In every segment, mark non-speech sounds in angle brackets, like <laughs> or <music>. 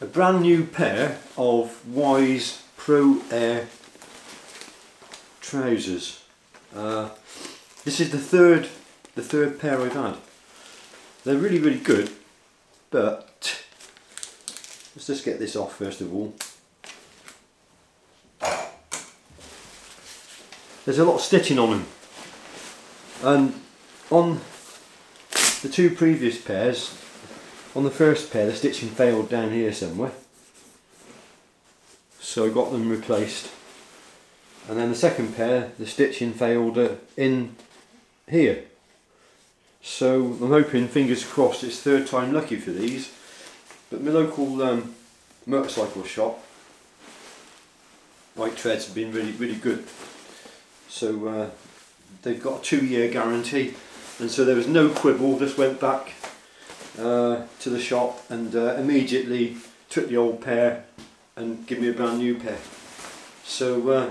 a brand new pair of Wise Pro Air trousers. Uh, this is the third, the third pair I've had. They're really, really good, but let's just get this off first of all. There's a lot of stitching on them, and on the two previous pairs, on the first pair the stitching failed down here somewhere, so I got them replaced. And then the second pair the stitching failed uh, in here. So I'm hoping fingers crossed it's third time lucky for these. But my local um, motorcycle shop White Treads have been really really good. So uh, they've got a two year guarantee. And so there was no quibble just went back uh, to the shop and uh, immediately took the old pair and give me a brand new pair so uh,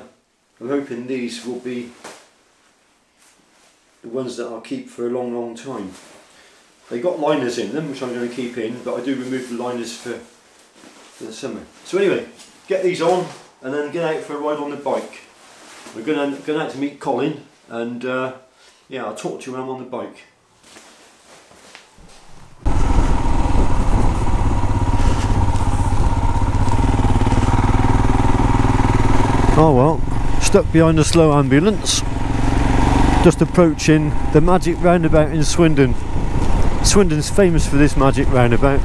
I'm hoping these will be the ones that I'll keep for a long long time. They got liners in them which I'm going to keep in but I do remove the liners for, for the summer. So anyway, get these on and then get out for a ride on the bike. We're going, to, going out to meet Colin and uh, yeah I'll talk to you when I'm on the bike. Oh well, stuck behind a slow ambulance. Just approaching the magic roundabout in Swindon. Swindon's famous for this magic roundabout.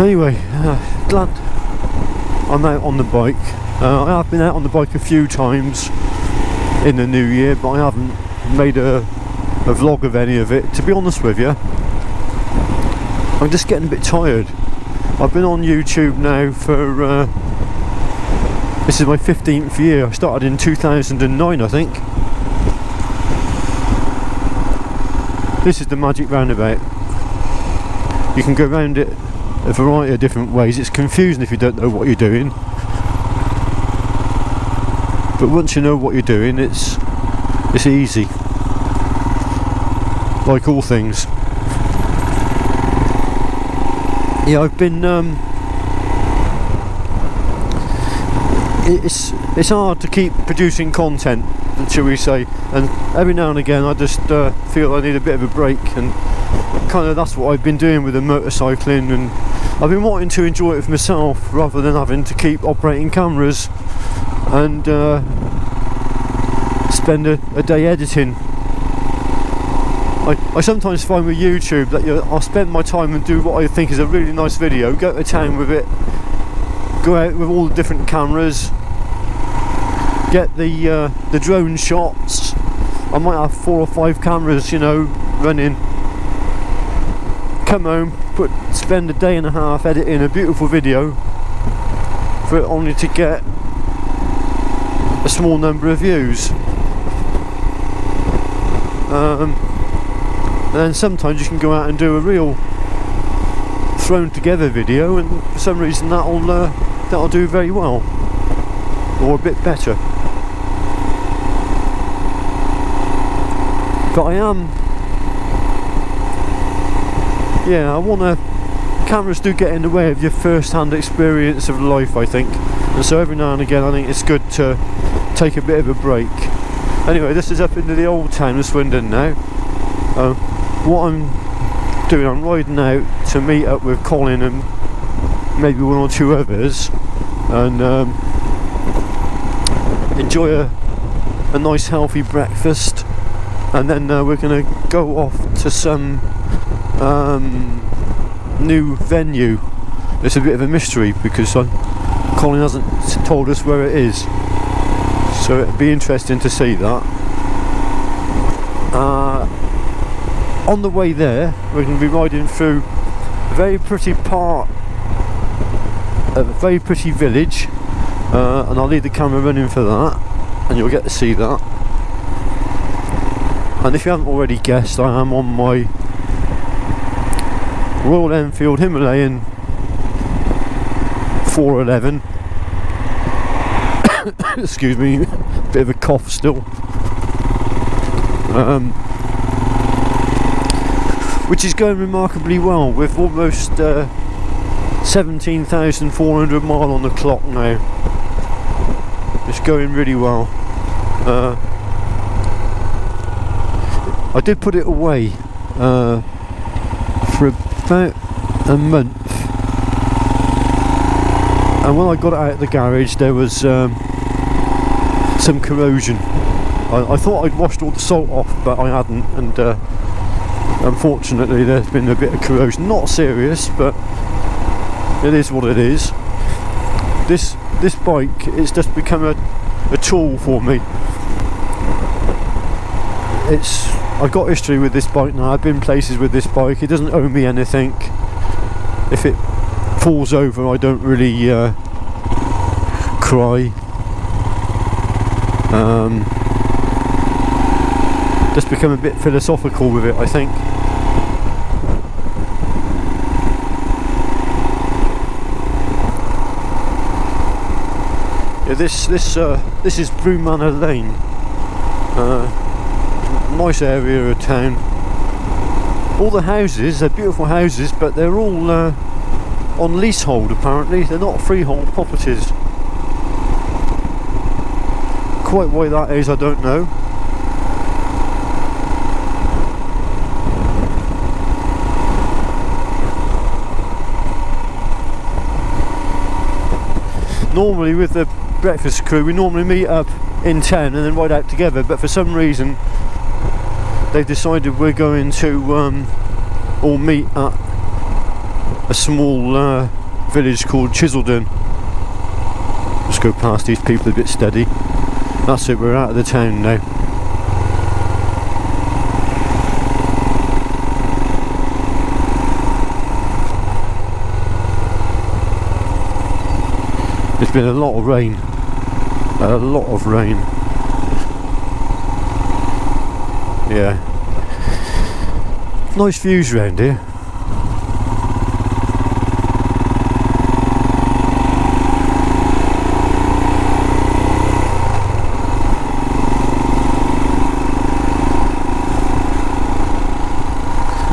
Anyway uh, glad I'm out on the bike. Uh, I have been out on the bike a few times in the new year but I haven't made a, a vlog of any of it. To be honest with you I'm just getting a bit tired. I've been on YouTube now for uh, this is my 15th year. I started in 2009, I think. This is the Magic Roundabout. You can go around it a variety of different ways. It's confusing if you don't know what you're doing. But once you know what you're doing, it's it's easy. Like all things. Yeah, I've been um, it's it's hard to keep producing content, shall we say? And every now and again, I just uh, feel I need a bit of a break, and kind of that's what I've been doing with the motorcycling, and I've been wanting to enjoy it for myself rather than having to keep operating cameras and uh, spend a, a, day editing. I, I sometimes find with YouTube that you know, I'll spend my time and do what I think is a really nice video, go to town with it, go out with all the different cameras. Get the uh, the drone shots. I might have four or five cameras you know running. Come home put spend a day and a half editing a beautiful video for it only to get a small number of views. Um, and then sometimes you can go out and do a real thrown together video and for some reason that'll uh, that'll do very well. Or a bit better. But I am yeah I want to cameras do get in the way of your first-hand experience of life I think. And so every now and again I think it's good to take a bit of a break. Anyway this is up into the old town of Swindon now. Uh, what I'm doing I'm riding out to meet up with Colin and maybe one or two others and um, enjoy a, a nice healthy breakfast and then uh, we're going to go off to some um, new venue. It's a bit of a mystery because I, Colin hasn't told us where it is. So it'd be interesting to see that. Uh, on the way there we're going to be riding through a very pretty part a very pretty village uh, and I'll leave the camera running for that and you'll get to see that. And if you haven't already guessed I am on my Royal Enfield Himalayan 411 <coughs> excuse me <coughs> bit of a cough still. Um, which is going remarkably well with almost uh, 17,400 mile on the clock now. It's going really well. Uh, I did put it away uh, for about a month and when I got it out of the garage there was um, some corrosion I, I, thought I'd washed all the salt off but I hadn't and uh, unfortunately there's been a bit of corrosion not serious but it is what it is. This this bike it's just become a, a tool for me. It's I've got history with this bike now. I've been places with this bike. It doesn't owe me anything. If it falls over I don't really uh, cry. Um, just become a bit philosophical with it I think this this uh, this is Broome Manor Lane uh, nice area of town. All the houses they're beautiful houses but they're all uh, on leasehold apparently. They're not freehold properties. Quite why that is I don't know. Normally with the breakfast crew we normally meet up in town and then ride out together but for some reason they've decided we're going to um, all meet at a small uh, village called Chiseldon. Let's go past these people a bit steady. That's it, we're out of the town now. Been a lot of rain. A lot of rain. Yeah. Nice views around here.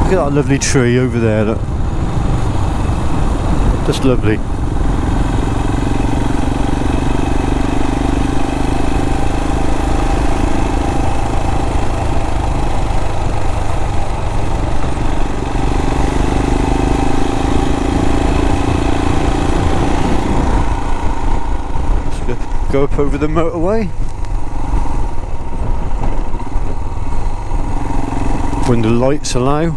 Look at that lovely tree over there. Look. Just lovely. Up over the motorway. When the lights allow.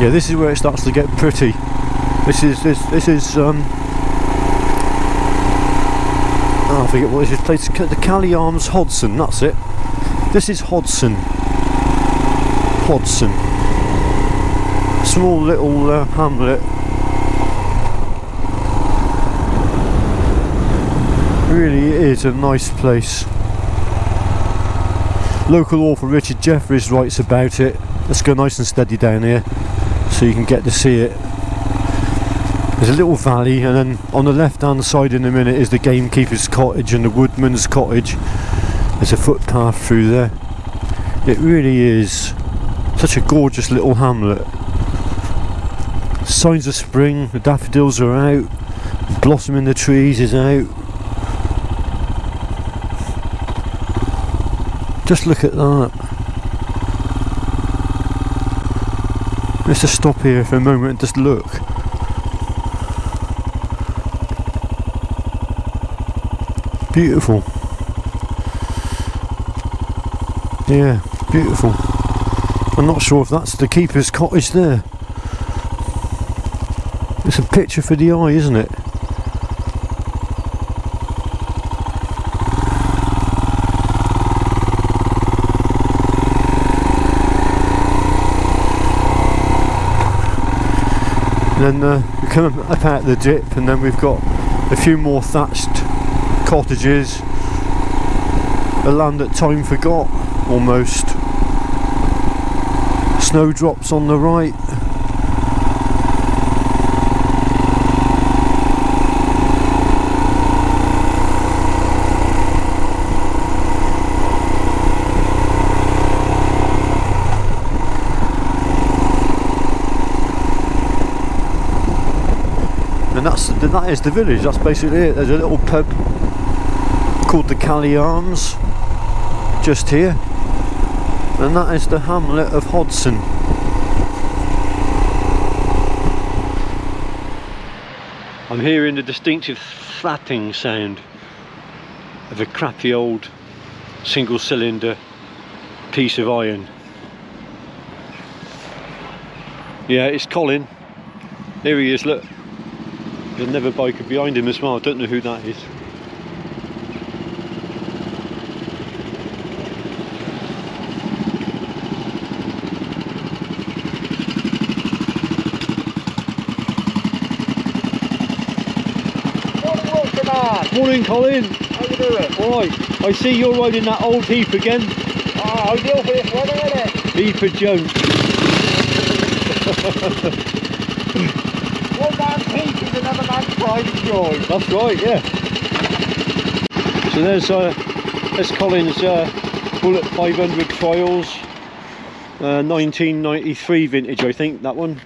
yeah this is where it starts to get pretty this is this this is um oh, I forget what this place the Calley Arms Hodson that's it. This is Hodson. Hodson. Small little uh, hamlet. Really is a nice place. Local author Richard Jefferies writes about it. Let's go nice and steady down here so you can get to see it. There's a little valley and then on the left hand side in a minute is the gamekeeper's cottage and the woodman's cottage. There's a footpath through there. It really is such a gorgeous little hamlet. Signs of spring, the daffodils are out, blossom in the trees is out. Just look at that. Let's just stop here for a moment and just look. Beautiful. Yeah, beautiful. I'm not sure if that's the keeper's cottage there. It's a picture for the eye, isn't it? then uh, we come up out the dip and then we've got a few more thatched cottages a land that time forgot almost Snowdrops on the right. And that's that is the village. That's basically it. There's a little pub called the Calley Arms just here, and that is the hamlet of Hodson. I'm hearing the distinctive flapping sound of a crappy old single cylinder piece of iron. Yeah, it's Colin. Here he is, look. There's another biker behind him as well. I don't know who that is. Morning, Colin. How you doing? Right, I see you're riding that old heap again. Oh, ideal for this weather, isn't it? Heaper Jones. <laughs> One man's heap is another man's pride and joy. That's right, yeah. So there's uh, there's Colin's uh, Bullet 500 Trials, uh, 1993 vintage, I think that one.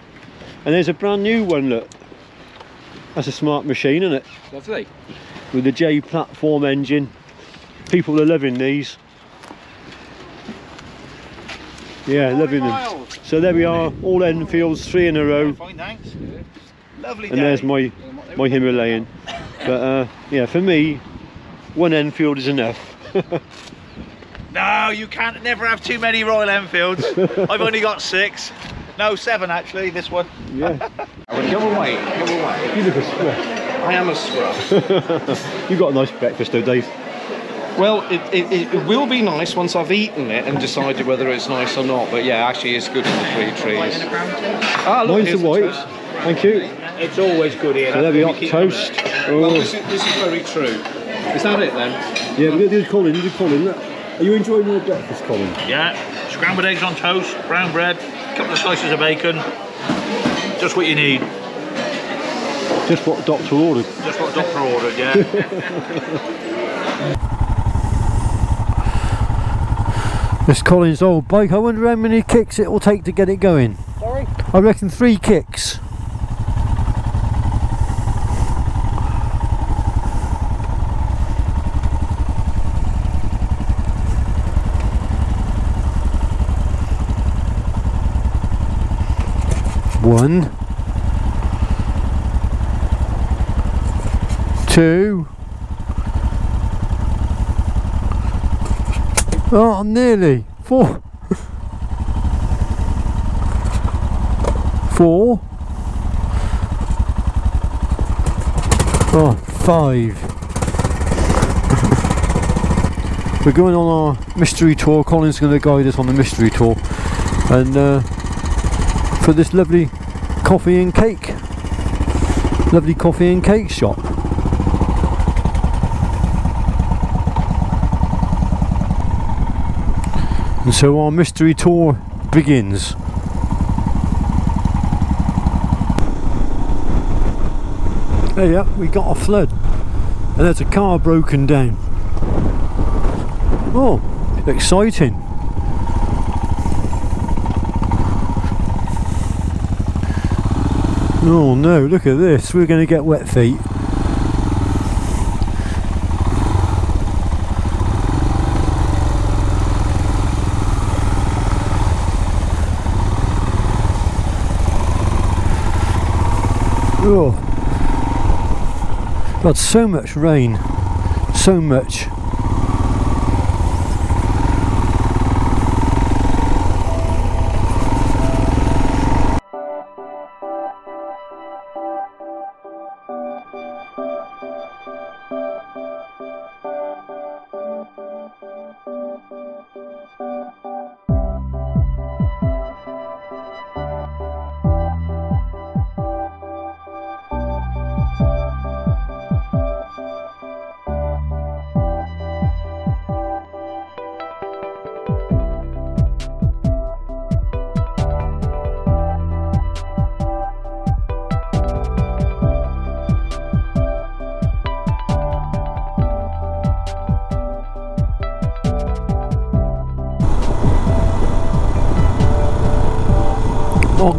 And there's a brand new one. Look, that's a smart machine, isn't it? Lovely. With the J platform engine. People are loving these. Yeah, loving them. So there we are, all Enfields, three in a row. Fine, thanks. Lovely and there's my my Himalayan. But uh, yeah, for me, one Enfield is enough. <laughs> No, you can't never have too many Royal Enfields. I've only got six. No, seven actually, this one. yeah, Go away, go away. you look a scruff. I am a scruff. <laughs> You got a nice breakfast though, Dave. Well, it, it, it will be nice once I've eaten it and decided whether it's nice or not. But yeah, actually, it's good for the three trees. Ah, look, Mine's the white. Thank you. It's always good here. So there we are, toast. Well, Oh. this is, this is very true. Is that it then? Yeah, we're going to do Colin, do Colin. Are you enjoying your breakfast, Colin? Yeah, scrambled eggs on toast, brown bread, a couple of slices of bacon. Just what you need. Just what Doctor ordered. Just what doctor ordered, yeah. <laughs> This Colin's old bike. I wonder how many kicks it will take to get it going. Sorry? I reckon three kicks. One. Two. Oh, nearly. Four. Four. Oh, five. We're going on our mystery tour. Colin's going to guide us on the mystery tour. And uh, for this lovely coffee and cake. Lovely coffee and cake shop. And so our mystery tour begins. There yeah, we got a flood. And there's a car broken down. Oh, exciting. Oh no, look at this. We're going to get wet feet. Oh. God, so much rain. So much.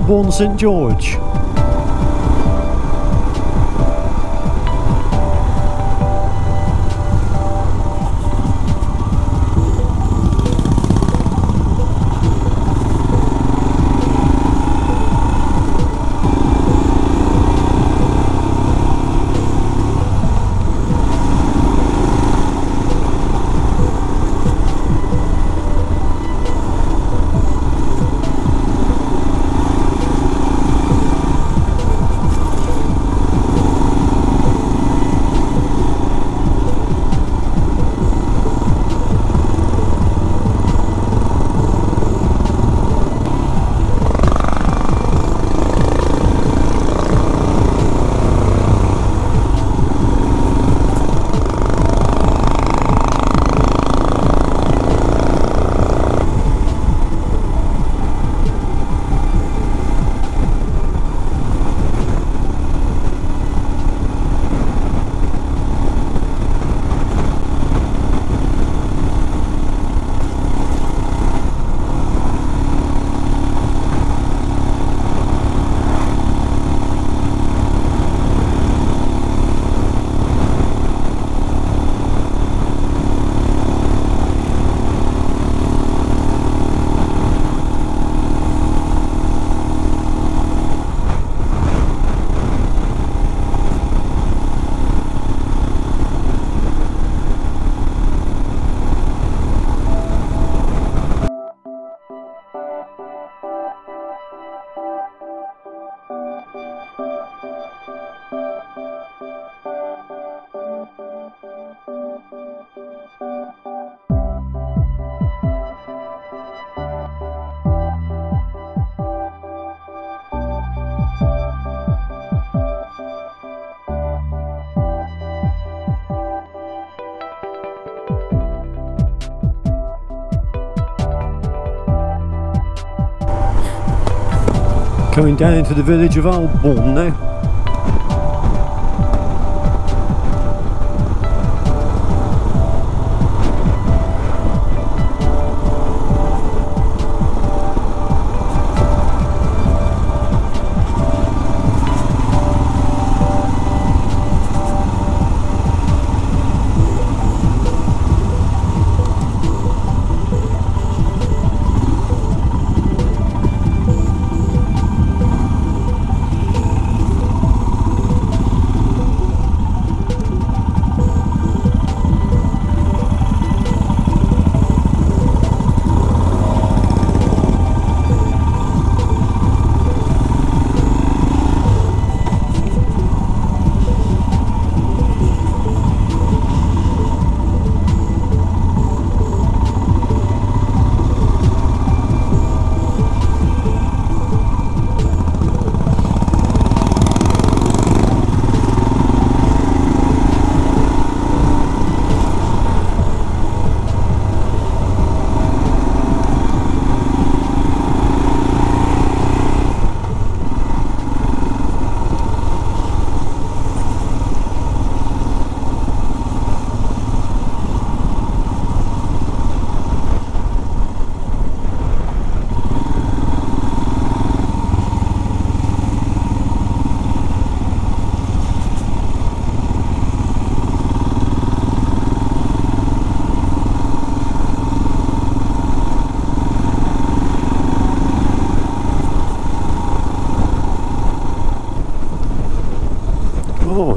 Ogbourne St George. Coming down into the village of Aldbourne now.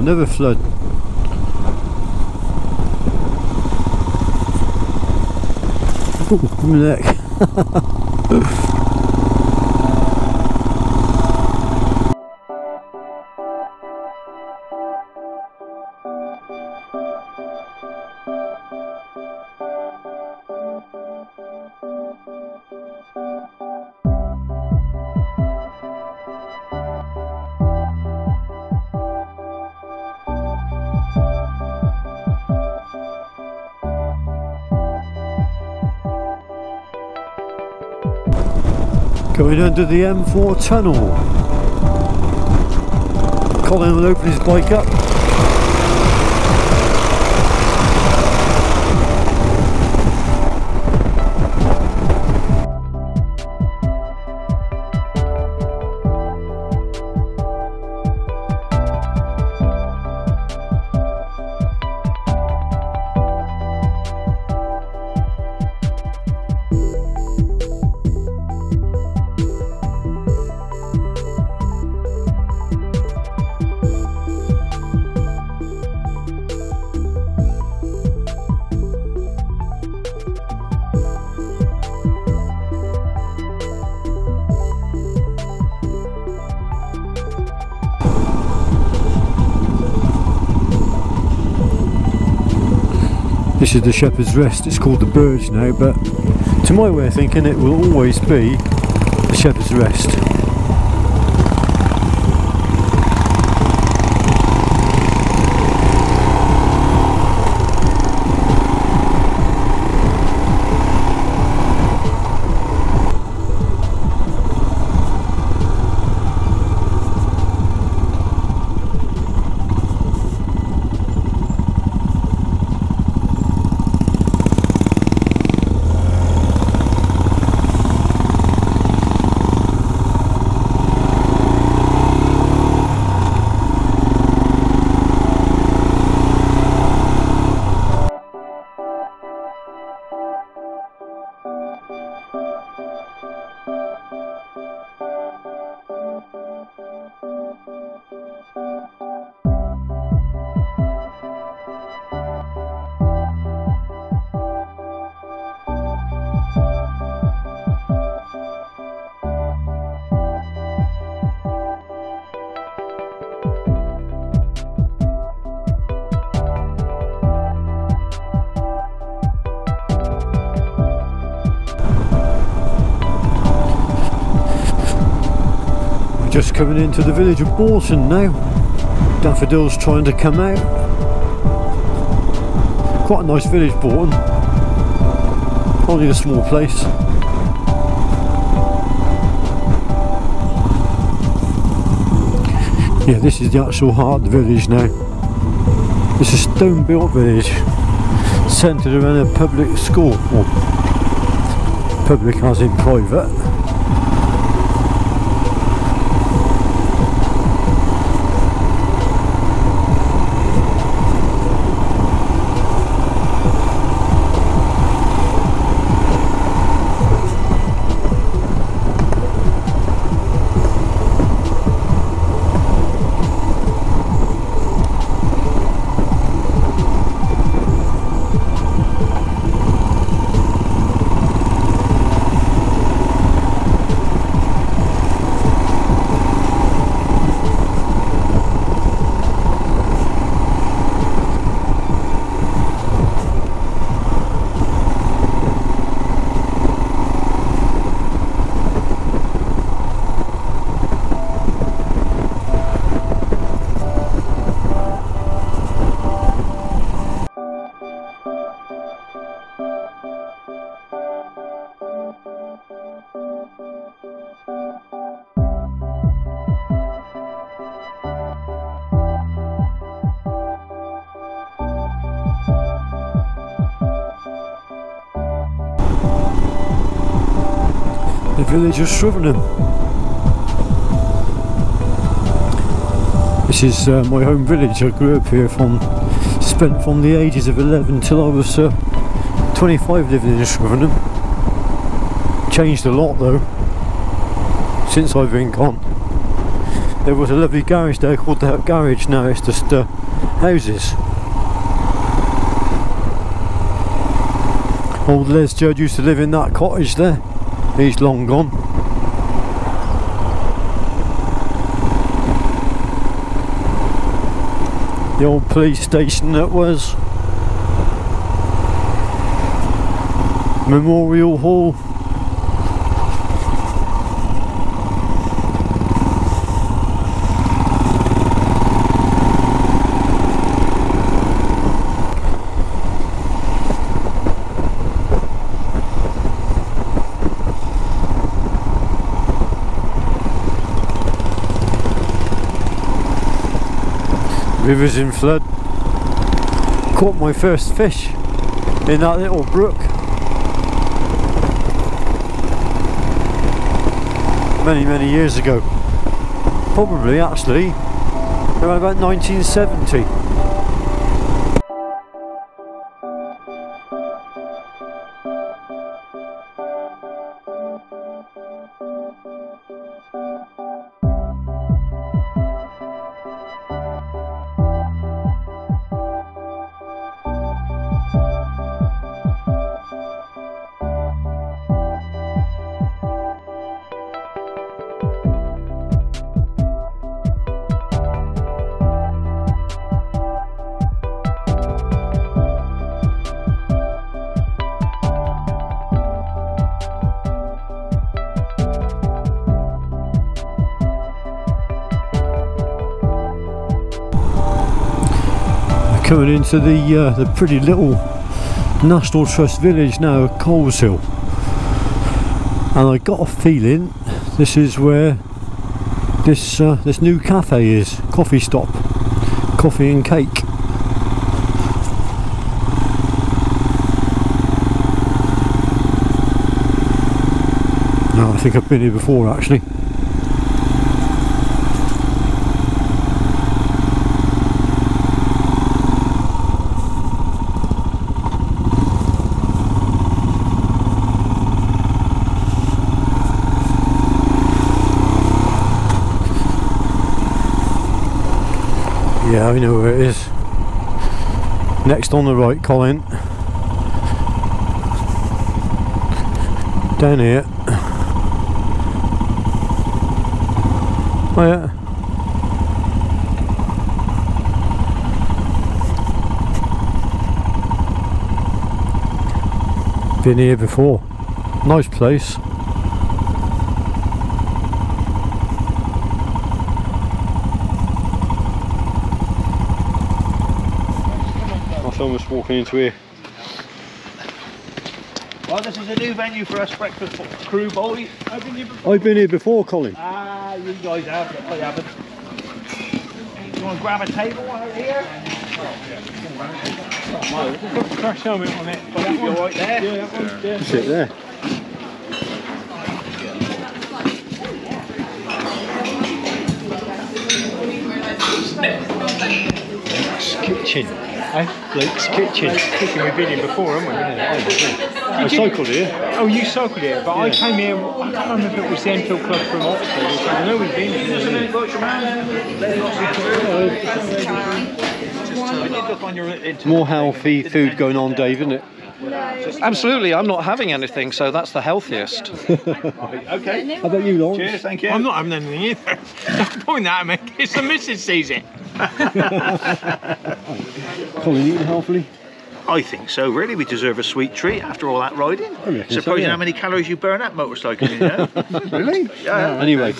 Another flood. Ooh, neck. <laughs> Going under the M4 tunnel. Colin will open his bike up. This is the Shepherd's Rest. It's called the Burge now, but to my way of thinking, it will always be the Shepherd's Rest. Coming into the village of Bourton now. Daffodils trying to come out. Quite a nice village, Bourton. Only a small place. Yeah, this is the actual heart of the village now. It's a stone built village centred around a public school. Public as in private. Of Shrivenham. This is uh, my home village. I grew up here from, spent from the ages of 11 till I was uh, 25 living in Shrivenham. Changed a lot though, since I've been gone. There was a lovely garage there called the Garage, now it's just uh, houses. Old Les Judd used to live in that cottage there. He's long gone. The old police station that was. Memorial Hall. Rivers in flood. Caught my first fish in that little brook. Many, many years ago. Probably actually around about 1970. Coming into the uh, the pretty little National Trust village now, Coleshill. And I got a feeling this is where this uh, this new cafe is, coffee stop, coffee and cake. No, I think I've been here before actually. Yeah, I know where it is. Next on the right, Colin. Down here. Oh yeah. Been here before. Nice place. Almost walking into here. Well, this is a new venue for us breakfast crew boys. I've been here before. I've been here before, Colin. Ah, you guys have, I haven't. You want to grab a table out here? crash helmet on it. That one right there. Yeah, that one. Yeah. Sit there. Kitchen. Eh? Blake's Kitchen. Kitchen we've been in before, haven't we? I cycled here. Oh, you cycled here, but I came here. I can't remember if it was the Enfield Club from Oxford. or something. I know we've been here. I did look on your internet. More healthy food going on, Dave, isn't it? Absolutely, I'm not having anything, so that's the healthiest. <laughs> Okay. How about you, Lawrence? Cheers, thank you. I'm not having anything either. <laughs> Don't point that at me. It's the missus sees it. <laughs> Colin, eating healthily? I think so, really. We deserve a sweet treat after all that riding. I reckon so, Surprising yeah. how many calories you burn at motorcycling, you <laughs> know? really? yeah. Anyway,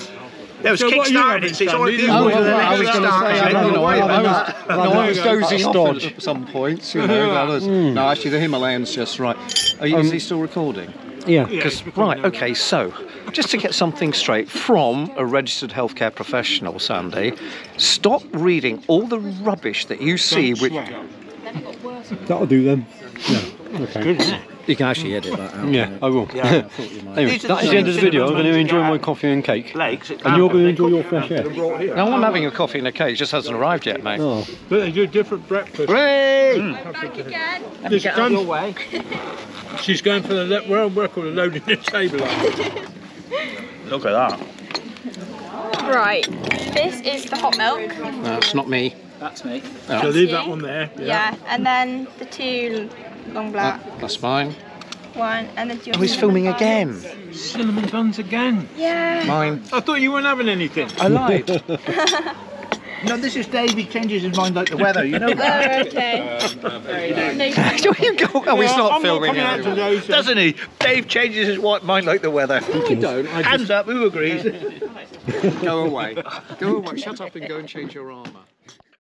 There was So what are you kickstarting having, it, so it's all Stanley? Oh, well, the well, I next was gonna start, say, I don't don't know, I- I that. No, I was dozing off at some points, you know. that was- No, actually, the Himalayan's just right. Are you, is he um, still recording? yeah. Because right, okay. So, just to get something straight from a registered healthcare professional, Sandy, stop reading all the rubbish that you see. Which That'll do then. Yeah. Okay. you can actually edit that out. Yeah, I will. Yeah. <laughs> anyway, These are that the the end of the video. I'm going to enjoy my coffee and cake. Legs. And you're going to enjoy your fresh air. No, I'm having a coffee and a cake. It just hasn't arrived yet, mate. Oh, But they do different breakfast. Hooray! Mm. This Get out of your done. way. She's going for the le- world record of loading the table up. <laughs> Look at that. Right, this is the hot milk. No, it's not me. That's me. So leave that one there. Yeah, and then the two long black That- that's mine. one, and then two. Oh, he's filming again. Cinnamon buns again. Yeah. Mine. I thought you weren't having anything. I lied. <laughs> <laughs> No, this is Dave. He changes his mind like the weather. You know Oh, okay. No, you go. Oh, he's not I'm filming not coming out anymore. today. So doesn't he? Dave changes his white mind like the weather. I don't. I Hands up. Who agrees? just go away. Go away. Shut up and go and change your armour.